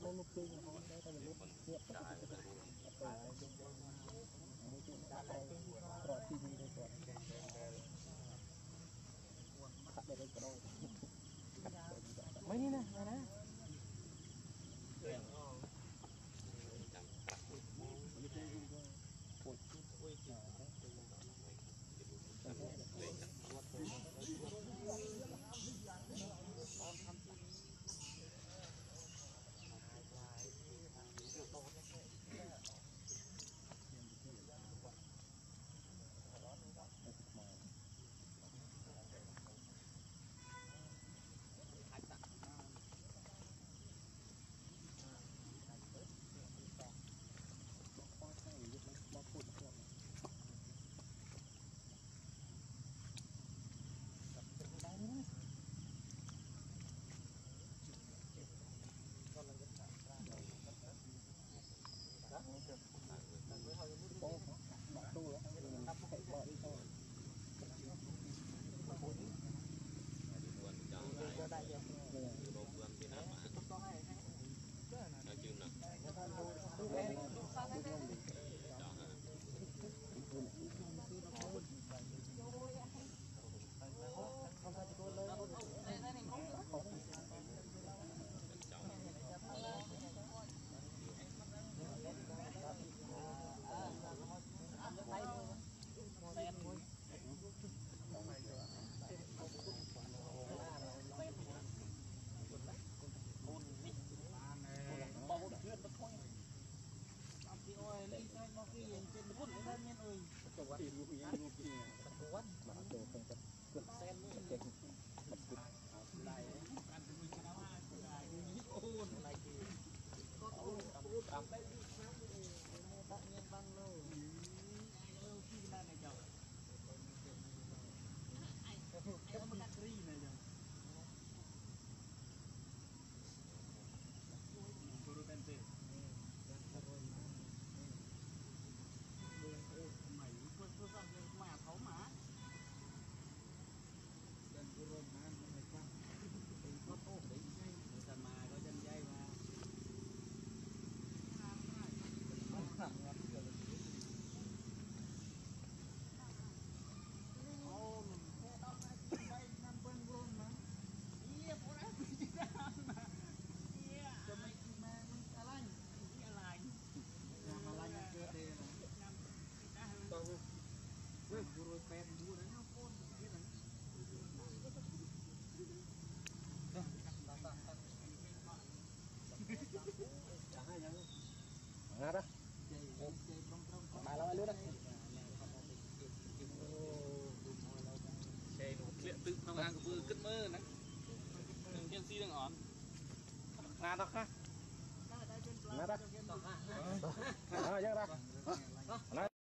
កាក់នោះជើង ngắt á. Bà lo lướt á xe nó kiện tự nó ăn cái bơ cất mơ nè. Đừng kiên si đừng ổn ngắt đó ha. Ngắt đó. Ngắt đó à đó.